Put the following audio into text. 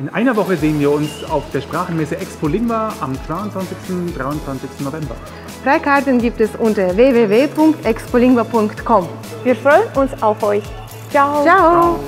In einer Woche sehen wir uns auf der Sprachenmesse Expo Lingua am 22. und 23. November. Freikarten gibt es unter www.expolingua.com. Wir freuen uns auf euch. Ciao. Ciao.